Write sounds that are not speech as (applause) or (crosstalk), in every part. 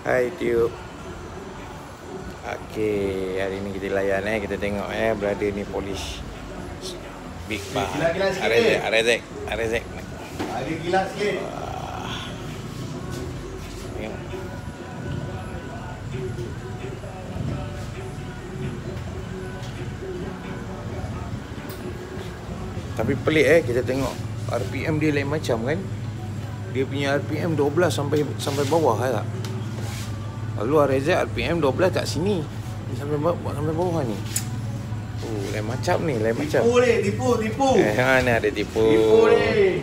Hai Tio. Okey, hari ni kita layan eh, kita tengok eh berada ni polis. Big bar. Sikit Arezek. Arezek, Arezek. Ada gila sikit. Tapi pelik eh kita tengok RPM dia lain macam kan. Dia punya RPM 12 sampai sampai bawah kan tak? Lalu RZ RPM 12 kat sini. Dia sampai bawah, sampai bawah ni. Oh, lain macam ni, lain macam. Tipu ni, tipu, tipu. Eh, mana ada tipu. Tipu ni.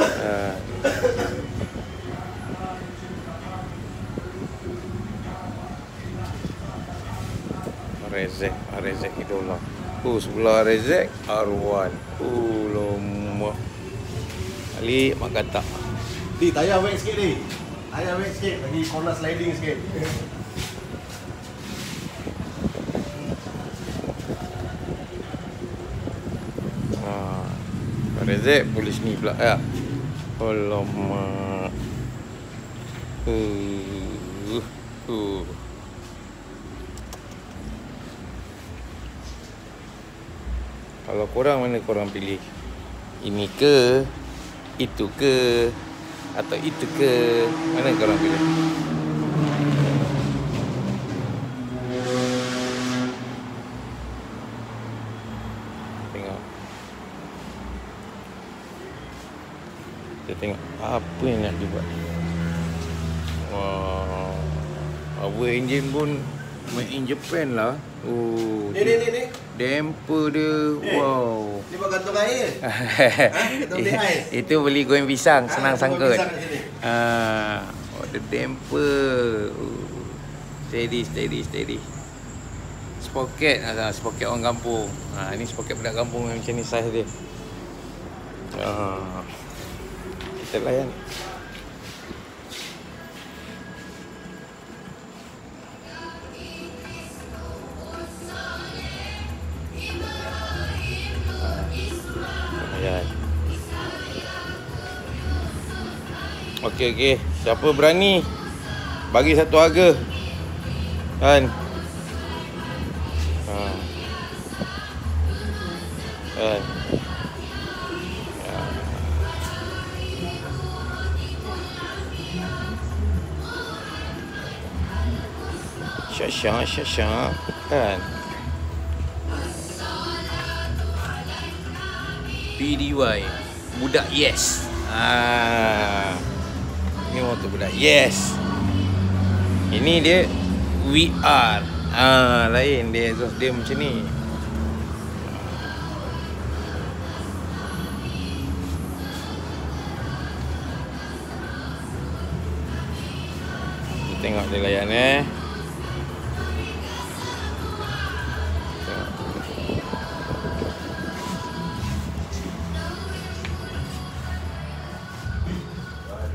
Ah. Rezek, Rezek idola. Oh, sebelah Rezek R1. Oh, lama. Ali mak kata. Di, tayar wet sikit ni. Tayar wet sikit. Bagi corner sliding sikit. Ha. Rezek polis ni pula ya. Alamak. Uh. Uh. Kalau korang mana korang pilih? Ini ke? Itu ke? Atau itu ke? Mana korang pilih? Tengok. Kita tengok apa yang nak dibuat. Wah. Power engine pun made in Japan lah. Oh. Ni, ni, ni. Damper dia. Eh. Wow. Ni buat gantung air. (laughs) gantung ais. Itu beli goreng pisang senang Ah, gantung sangkut. Ah, oh, the damper. Steady, steady, steady. Spoket, ah, spoket orang kampung. Ha, ni spoket budak kampung yang macam ni saiz dia. Ah. Kita. Layan. Okey okey. Siapa berani bagi satu harga? Kan? Ha. Kan? Ya. Syasha, syasha. Kan? PDY Budak yes ah. Ini motor budak. Yes. Ini dia VR ah, Lain. Dia exhaust dia macam ni. Kita Tengok dia layan eh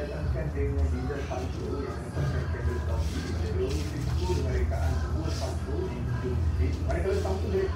dijalankan dengan bila satu yang pasal kabel kopi di dalam itu mereka semua satu di dalam mereka lepas satu dia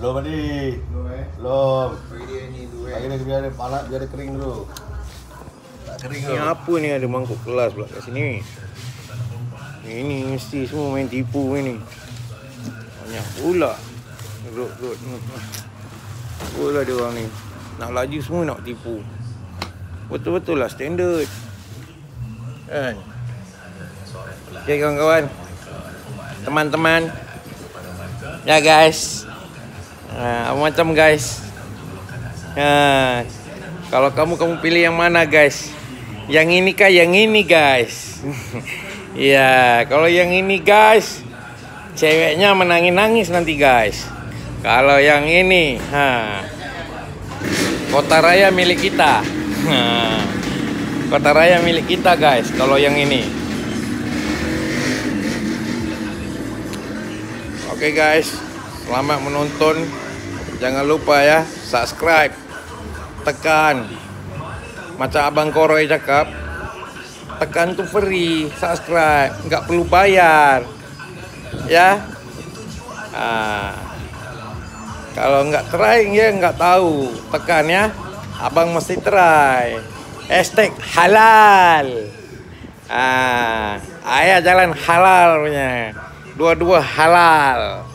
Belum tadi. Belum eh. Belum. Bagi dia ni dulu Lagi dia biar dia panas, biar dia kering dulu. Tak kering Ni apa ni ada mangkuk kelas pula kat sini. Ini mesti semua main tipu ni. Banyak pula. Rot rot. Pula dia orang ni. Nak laju semua nak tipu. Betul-betul lah standard. Kan? Okay kawan-kawan. Teman-teman. Ya guys. Apa macam guys. Ha, kalau kamu kamu pilih yang mana guys? Yang ini kah yang ini guys? (laughs) ya, kalau yang ini guys, ceweknya menangis-nangis nanti guys. Kalau yang ini, ha. Kota raya milik kita. Ha. Kota raya milik kita guys, kalau yang ini. Oke guys, selamat menonton. Jangan lupa ya, subscribe. Tekan. Macam Abang Koroy cakap, tekan tu free, subscribe, nggak perlu bayar. Ya. Ah. Kalau nggak try ya nggak tahu. Tekan ya. Abang mesti try. Hashtag halal. Ah, ayah jalan halal punya. Dua-dua halal.